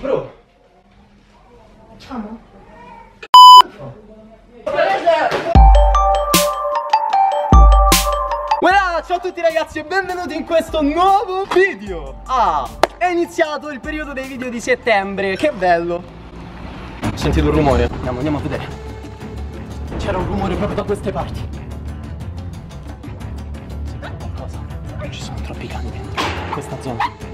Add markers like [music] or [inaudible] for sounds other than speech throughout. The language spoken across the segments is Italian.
Bro. Voilà, ciao a tutti ragazzi e benvenuti in questo nuovo video. Ah, è iniziato il periodo dei video di settembre. Che bello. Ho sentito un rumore, andiamo, andiamo a vedere. C'era un rumore proprio da queste parti. Qualcosa Ci sono troppi cani dentro in questa zona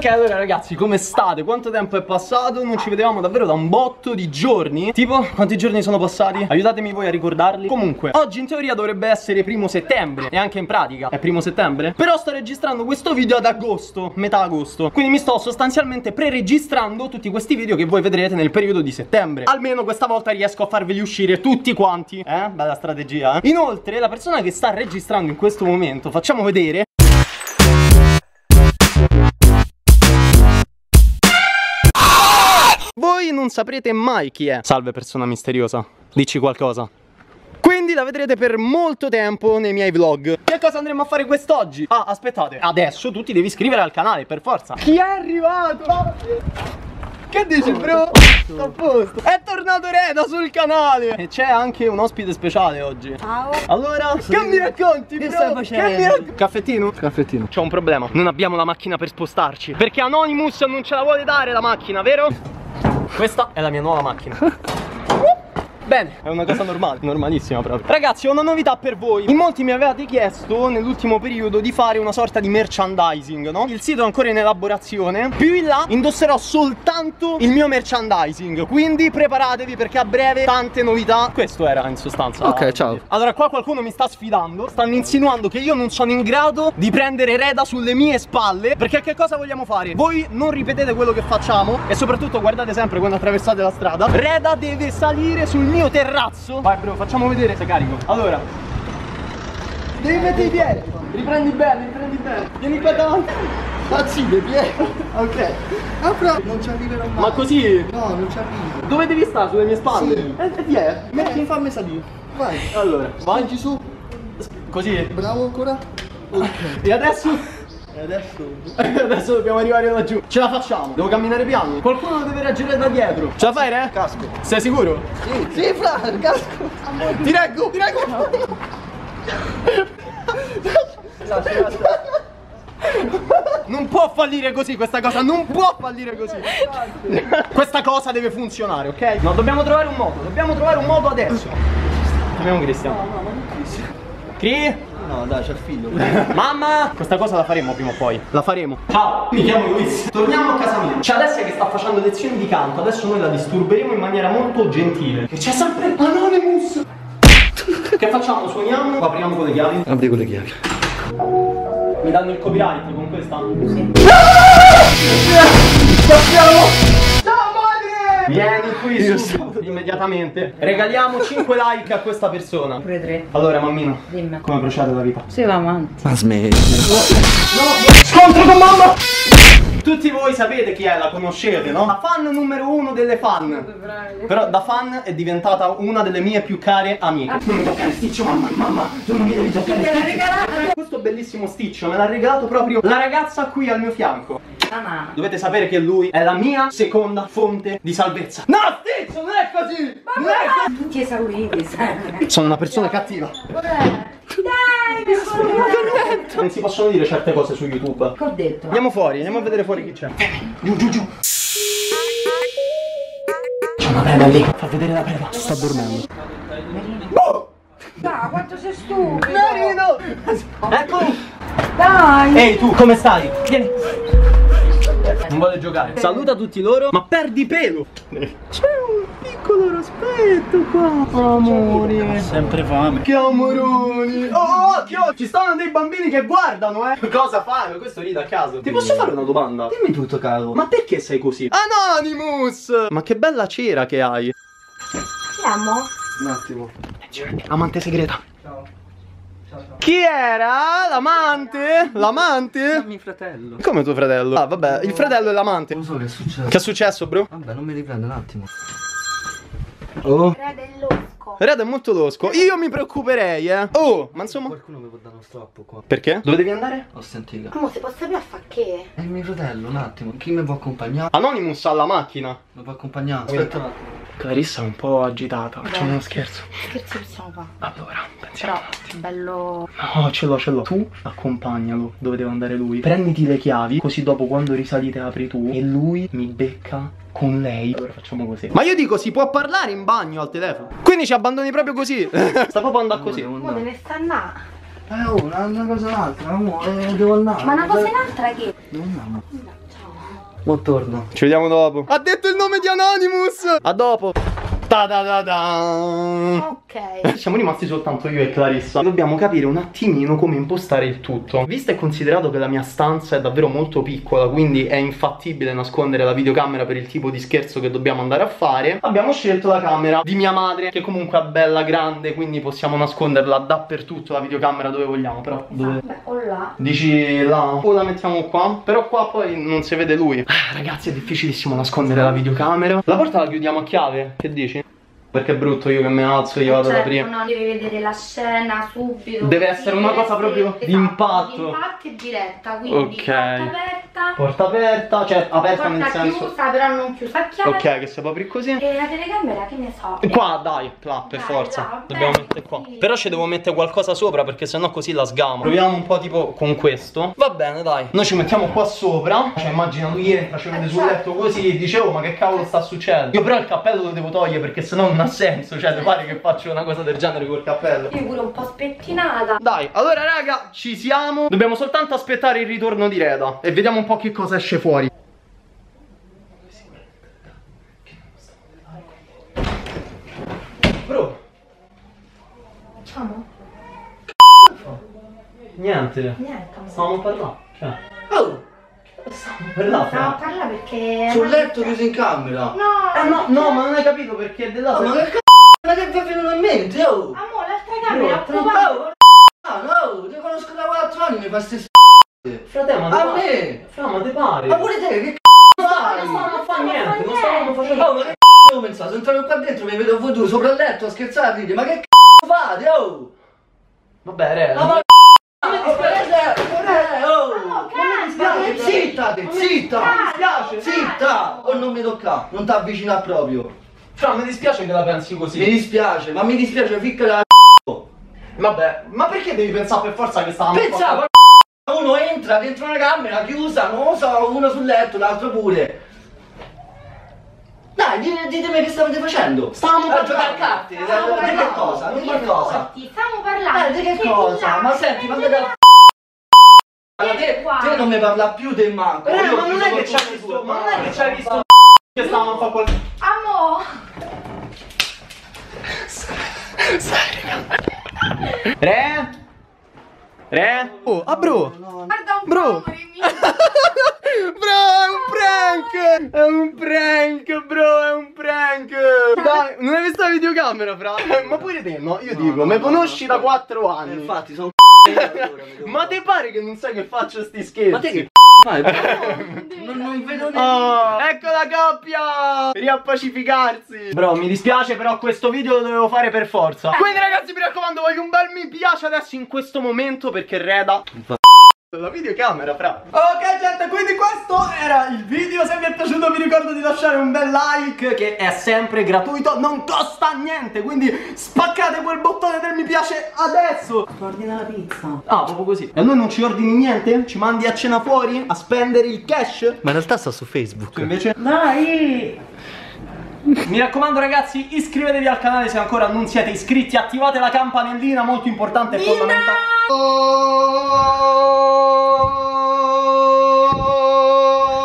Ok allora ragazzi come state? Quanto tempo è passato? Non ci vedevamo davvero da un botto di giorni Tipo quanti giorni sono passati? Aiutatemi voi a ricordarli Comunque oggi in teoria dovrebbe essere primo settembre E anche in pratica è primo settembre Però sto registrando questo video ad agosto Metà agosto Quindi mi sto sostanzialmente pre-registrando tutti questi video che voi vedrete nel periodo di settembre Almeno questa volta riesco a farveli uscire tutti quanti Eh? Bella strategia eh? Inoltre la persona che sta registrando in questo momento Facciamo vedere Non saprete mai chi è. Salve persona misteriosa. Dici qualcosa. Quindi la vedrete per molto tempo nei miei vlog. Che cosa andremo a fare quest'oggi? Ah, aspettate. Adesso tu ti devi iscrivere al canale, per forza. Chi è arrivato? Che dici, bro? Sto a posto. È tornato Reda sul canale. E c'è anche un ospite speciale oggi. Ciao. Allora, che mi racconti, Che bro? stai facendo? Che mi rac- Caffettino? Caffettino. C'è un problema. Non abbiamo la macchina per spostarci. Perché Anonymous non ce la vuole dare la macchina, vero? Questa è la mia nuova macchina. [laughs] Bene, è una cosa normale, normalissima proprio. Ragazzi, ho una novità per voi. In molti mi avevate chiesto nell'ultimo periodo di fare una sorta di merchandising, no? Il sito è ancora in elaborazione. Più in là indosserò soltanto il mio merchandising. Quindi preparatevi perché a breve tante novità. Questo era in sostanza. Ok, ciao. Allora, qua qualcuno mi sta sfidando. Stanno insinuando che io non sono in grado di prendere Reda sulle mie spalle. Perché che cosa vogliamo fare? Voi non ripetete quello che facciamo. E soprattutto guardate sempre quando attraversate la strada. Reda deve salire sul mio terrazzo. Vai, bro, facciamo vedere se carico. Allora. Devi mettere i piedi. Riprendi bene, riprendi bene. Vieni qua davanti. Cazzi, dei piedi. Ok. Ah, però non ci arriverò mai. Ma così. No, non ci arrivo. Dove devi stare? Sulle mie spalle? Sì. E e vieni. Metti, fammi salire. Vai. Allora, vai. Spingi su. Così. Bravo ancora. Ok. E adesso? E adesso. [laughs] Adesso dobbiamo arrivare laggiù. Ce la facciamo. Devo camminare piano. Qualcuno deve reagire da dietro. Ce la fai, Re? Casco. Sei sicuro? Sì, sì, fra, casco. Ti reggo, ti reggo. Non può fallire così questa cosa, non può fallire così. Questa cosa deve funzionare, ok? No, dobbiamo trovare un modo, dobbiamo trovare un modo adesso. Chiamiamo Cristian. Cri? No, dai, c'è il figlio. [laughs] Mamma! Questa cosa la faremo prima o poi. La faremo. Ciao, mi chiamo Luis. Torniamo a casa mia. C'è Alessia che sta facendo lezioni di canto. Adesso noi la disturberemo in maniera molto gentile. E c'è sempre Anonymous. che facciamo? Suoniamo o apriamo con le chiavi? Apri con le chiavi. Mi danno il copyright con questa? Sì. Passiamo! Vieni qui su immediatamente. Regaliamo 5 like a questa persona. Pure tre. Allora, mammino, Dimmi. come procede la vita? Si va avanti. Ma smetti. Scontro con mamma! Tutti voi sapete chi è, la conoscete, no? La fan numero uno delle fan. Però da fan è diventata una delle mie più care amiche. Non mi toccare sticcio, mamma, mamma, tu non mi devi toccare. Questo bellissimo sticcio me l'ha regalato proprio la ragazza qui al mio fianco. Mamma. Dovete sapere che lui è la mia seconda fonte di salvezza. No, Stizzo, non è così! Non è così! Tutti esauriti, sai. Sono una persona cattiva. Dai, che sono Non si possono dire certe cose su YouTube. Che ho detto? Andiamo fuori, andiamo a vedere fuori chi c'è. Giù, giù, giù. C'è una preda lì. Fa vedere la preda. Sta dormendo. Dai, quanto sei stupido. Marino! Ecco! Dai. Ehi tu, come stai? Vieni. Non vuole giocare. Saluta tutti loro, ma perdi pelo. C'è un piccolo rospetto qua. Amore. Sempre fame. Che amoroni! Oh, occhio! Ci stanno dei bambini che guardano, eh! Cosa fai? Questo ride a caso. Ti posso fare una domanda? Dimmi tutto, caro. Ma perché sei così? Anonymous! Ma che bella cera che hai! Siamo? Un attimo. Amante segreta. Chi era? L'amante? L'amante? Mio fratello. Come tuo fratello? Ah, vabbè, il fratello è l'amante. Non so che è successo. Che è successo, bro? Vabbè, non mi riprende un attimo. Oh. Reda è molto losco. Io mi preoccuperei, eh. Oh, ma insomma. Qualcuno mi può dare uno strappo qua. Perché? Dove devi andare? Ostentica. Amo, se posso sapere a fa che? È mio fratello, un attimo. Chi mi può accompagnare? Anonymous alla macchina. Mi può accompagnare? Aspetta un attimo. Clarissa è un po' agitata. Facciamo uno scherzo. Scherzi possiamo fare. Allora, pensiamo. Però, bello... No, ce l'ho, ce l'ho. Tu accompagnalo dove deve andare lui. Prenditi le chiavi, così dopo quando risalite apri tu. E lui mi becca con lei. Allora facciamo così. Ma io dico, si può parlare in bagno al telefono. Quindi ci abbandoni proprio così. [laughs] Sta proprio andando così. Andare. deve sta andare. Eh, oh, una, una cosa un'altra, amore, devo andare. Ma una cosa in altra che? Devo andare. Mo torno. Ci vediamo dopo. Ha detto il nome di Anonymous. A dopo. Ta da da da. Ok. Siamo rimasti soltanto io e Clarissa. Dobbiamo capire un attimino come impostare il tutto. Visto e considerato che la mia stanza è davvero molto piccola, quindi è infattibile nascondere la videocamera per il tipo di scherzo che dobbiamo andare a fare, abbiamo scelto la camera di mia madre, che comunque è bella grande, quindi possiamo nasconderla dappertutto la videocamera dove vogliamo. Però dove. Beh, o là. Dici là o la mettiamo qua Però qua poi non si vede lui ah, Ragazzi è difficilissimo nascondere la videocamera La porta la chiudiamo a chiave Che dici? Perché è brutto io che mi alzo e io vado da Certo, prima no, devi vedere la scena subito. Deve essere una cosa proprio esatto, d'impatto. D'impatto e diretta, quindi Ok. Porta aperta. Porta aperta Cioè aperta porta nel senso chiusa, però non chiusa. A chiave. Ok che si può aprire così. E la telecamera che ne so. Qua dai, là, per Dai, forza. là, Dobbiamo bene, mettere qua. sì. Però ci devo mettere qualcosa sopra Perché sennò così la sgamo. Proviamo un po' tipo con questo. Va bene dai. Noi ci mettiamo qua sopra. Cioè immagina lui entra Ci vede Eh, sul letto così e Dice oh ma che cavolo sta succedendo? Io però il cappello lo devo togliere Perché sennò non ha senso Cioè ti pare che faccio una cosa del genere col cappello. Io pure un po' spettinata. dai, allora raga, ci siamo. Dobbiamo soltanto aspettare il ritorno di Reda E vediamo un po' che cosa esce fuori Bro, Facciamo? niente Niente. Stavamo a parlare Cioè, Oh, stavamo a fra. parlare perché... sul letto chiuso in camera. No, Eh no, no, ma non hai capito perché della Oh, ma che c***o, ma che vi è venuto in mente, oh? Amore, l'altra camera è Bro. Oh, ma no, ti conosco da 4 anni, mi fa ste s***. Frate, ma A pare? me? Fra, ma te pare? Ma pure te, che c***o fai? Non stavamo a fare niente, non stavamo facendo Oh, ma che c***o devo pensare? Sono entrato qua dentro, mi vedo voi due sopra il letto a scherzare a ridere, ma che c***o fate, oh? Vabbè, No, ma Non mi Oh, oh! Non mi dispiace, zitta, zitta! calma, dispiace. Zitta! O non mi tocca, non ti avvicinare proprio. Fra, mi dispiace che la pensi Mi così dispiace, ma mi dispiace, ficca la Vabbè, ma perché devi pensare per forza che stavamo Pensavo, uno entra dentro una camera chiusa, non lo so, uno sul letto, l'altro pure. Dai, dite- ditemi che stavate facendo. Stavamo a parlando. giocare a carte. Stiamo Di che cosa? Di che Io cosa? forti, Stiamo parlando. Eh, di che cosa? Ma senti, ma là. Allora, te, qua. te non mi parla più del manco. Eh, ma non è che ci hai visto, ma non è che ci hai visto che stavamo a fare qualcosa Amo. Re? Re? Oh, ah bro Guarda un Bro. po'. [laughs] Bro, è un prank! È un prank, bro, è un prank! Dai, non hai visto la videocamera, fra? Ma pure te, no? Io No, dico, no, me no, conosci no, da 4 Eh, anni. Infatti, sono [laughs] [laughs] Ma ti pare che non sai che faccio sti scherzi? Ma te che fai? [laughs] non, non vedo neanche. Oh, ecco la coppia! Riappacificarsi! Bro, mi dispiace, però questo video lo dovevo fare per forza. Quindi, ragazzi, mi raccomando, voglio un bel mi piace adesso in questo momento perché Reda. La videocamera, fra. Ok, gente, quindi questo era il video. Se vi è piaciuto, vi ricordo di lasciare un bel like, che è sempre gratuito, non costa niente. Quindi spaccate quel bottone del mi piace adesso. Ordina la pizza. Ah, proprio così. E noi non ci ordini niente? Ci mandi a cena fuori? A spendere il cash? Ma in realtà sta su Facebook. Tu invece? Dai! Mi raccomando ragazzi iscrivetevi al canale se ancora non siete iscritti. Attivate la campanellina molto importante e fondamentale.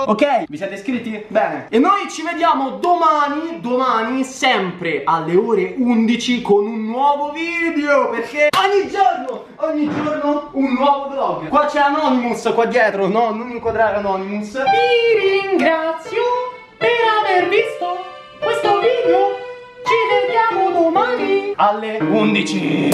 Ok, vi siete iscritti? Bene. E noi ci vediamo domani, domani sempre alle ore 11 con un nuovo video Perché ogni giorno, ogni giorno un nuovo vlog. Qua c'è Anonymous qua dietro, no non inquadrare Anonymous. Vi ringrazio per aver visto questo video Ci vediamo domani. Alle 11